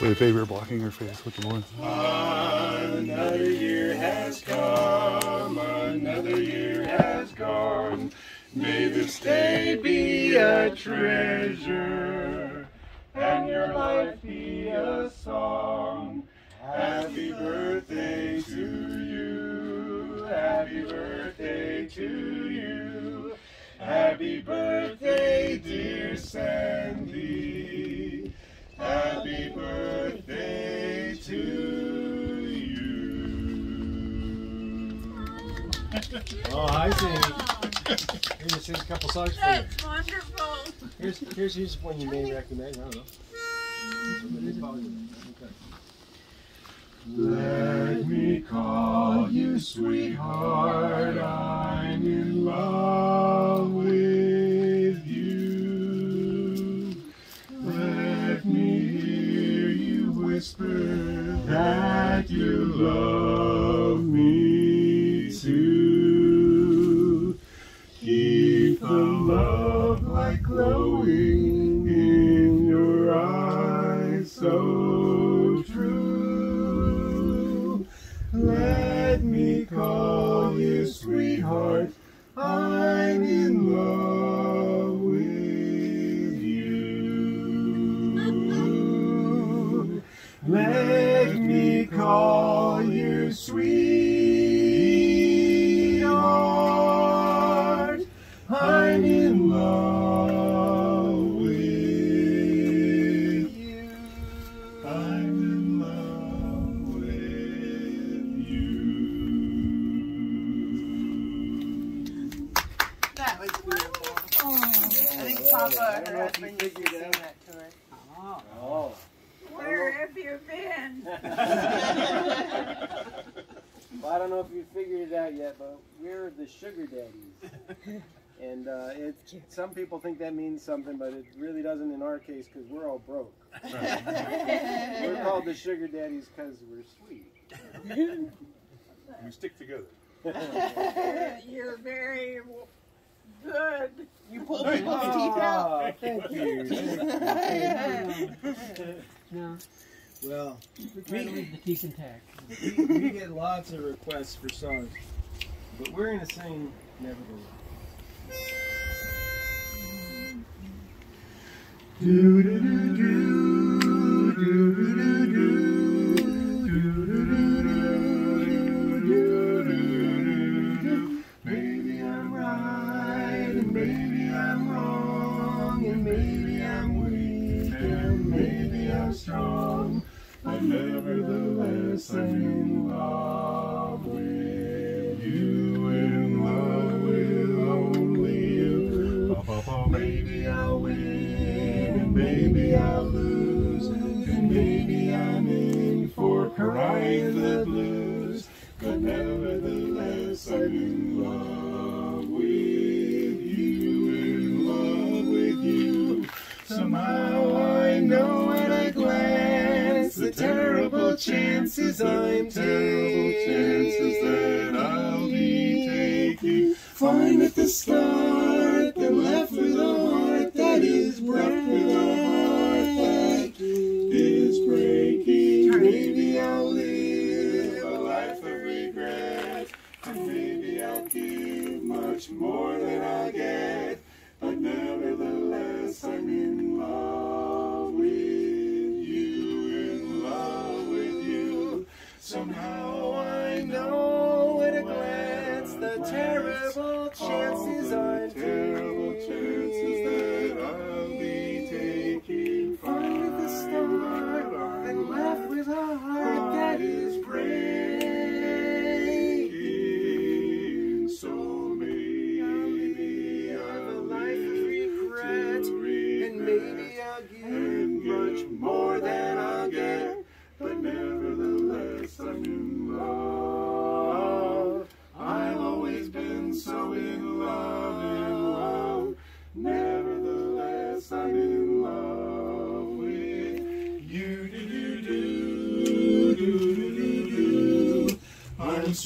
Wait, favorite blocking her face with the one. Another year has come, another year has gone. May this day be a treasure, and your life be a song. Happy birthday to you, happy birthday to you. Happy birthday, dear Sandy. Happy birthday to you. Oh, hi, Sandy. Here to sing a couple songs for you. That's wonderful. Here's, here's, here's one you may recognize. I don't know. Let me call you sweetheart. I'm in love I'm in love with you. Let me call you sweetheart. Papa, her husband, used to sing that to her. Oh. Where have you been? Well, I don't know if you figured it out yet, but we're the sugar daddies. And uh, it, some people think that means something, but it really doesn't in our case because we're all broke. we're called the sugar daddies because we're sweet. We stick together. You're very w- good. You pulled people's oh. teeth out. Thank you. No, Well, we're to leave the teeth intact. we, we get lots of requests for songs, but we're going to sing Nevertheless. Do do do do but nevertheless I'm in love with you, in love with only you. Maybe I'll win. And maybe I'll chances I'm terrible chances that I'll be taking. Fine at the start,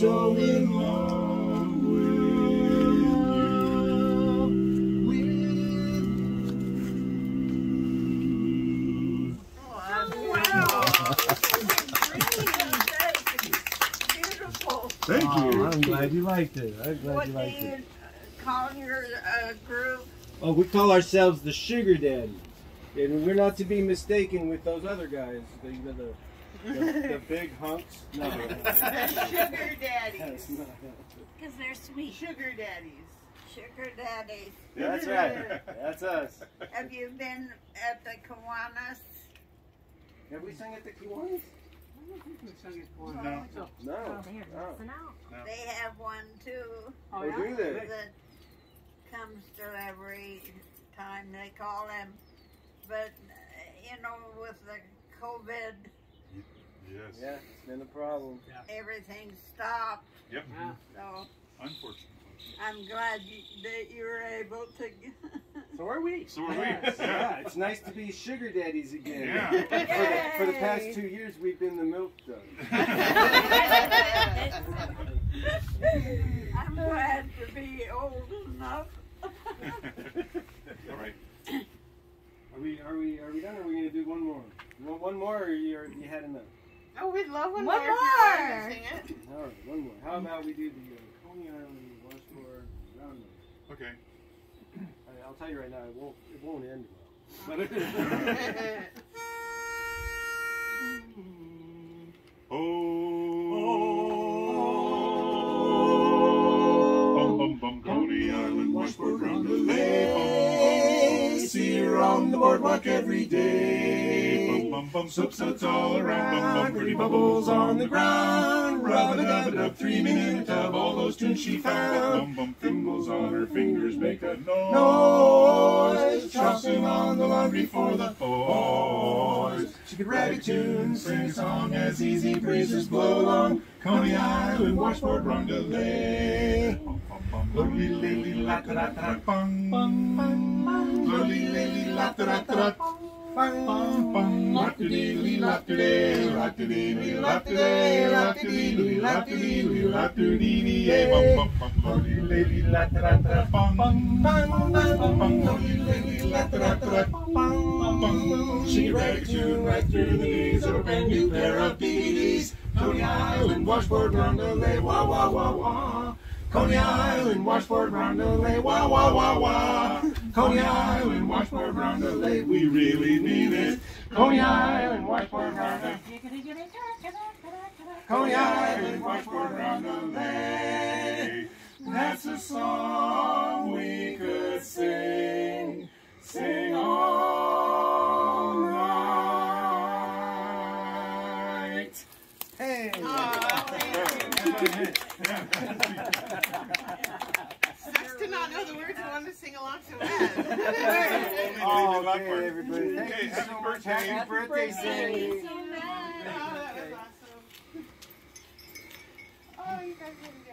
so in love with you. Wow. Thank you. I'm glad you liked it. I'm glad What you do liked you it. call your uh, group? Oh, we call ourselves the Sugar Daddy. And we're not to be mistaken with those other guys. The, you know, the, the, the big hunks. No. Sugar daddies. Because they're sweet. Sugar daddies. Sugar daddies. That's right. That's us. Have you been at the Kiwanis? Have we sung at the Kiwanis? No. No. Oh, they're Oh. missing out. They have one too Oh, do they? that comes to every time they call them. But, uh, you know, with the COVID, Yes. Yeah, it's been a problem. everything stopped. Yep. So Unfortunately. I'm glad you, that you were able to. So are we. So are we. Yes, Yeah. yeah, it's nice to be sugar daddies again. Yeah. For the, for the past two years, we've been the milk duds. I'm glad to be old enough. All right. Are we? Are we? Are we done? Or are we gonna do one more? You want one more, or you, or you had enough? Oh, we'd love one, One more. if you're willing more. Sing it. All right, one more. How about we do the uh, Coney Island Washboard Roundelay? Okay. I, I'll tell you right now, it won't. It won't end well. Oh. Bum bum bum. Coney Island washboard roundelay. See her on the boardwalk every day. Bum bum bum. Suds all around, pretty bubbles on the ground. Rub a dub a dub, three minute tub, all those tunes she found. Bum bum. Thimbles on her fingers make a noise. Tossing on the laundry for the boys. She could write a tune, sing a song as easy breezes blow along. Coney Island washboard roundelay. Bum bum bum. Lily lily la bang bang bang bang. Lily lily la da da da bang bang bang. La da dee lee la da dee, la da dee lee la da dee, la da dee la da dee lee la da dee dee yeah. Bum bum bum. She a tune right through the knees of a brand new pair of BVDs. Coney Island washboard roundelay, eh, wah wah wah wah. Coney Island washboard roundelay, wah wah wah wah. Coney Island washboard roundelay, we really mean it. Coney Island washboard roundelay. Coney Island washboard roundelay. That's a song we could sing, sing all night. Hey. Oh, Sucks to not know the words and wanted to sing along so bad. Oh, That okay, part. everybody. Thank Okay, you happy so much. birthday. Happy birthday, Sandy. Oh, that was awesome. Oh, you guys did a good